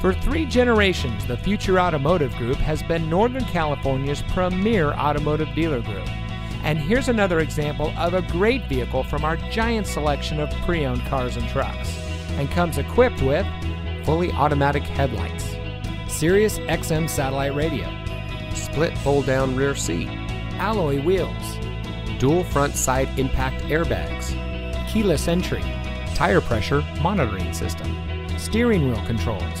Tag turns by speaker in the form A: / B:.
A: For three generations, the Future Automotive Group has been Northern California's premier automotive dealer group. And here's another example of a great vehicle from our giant selection of pre owned cars and trucks. And comes equipped with fully automatic headlights, Sirius XM satellite radio,
B: split fold down rear seat,
A: alloy wheels,
B: dual front side impact airbags,
A: keyless entry, tire pressure monitoring system, steering wheel controls,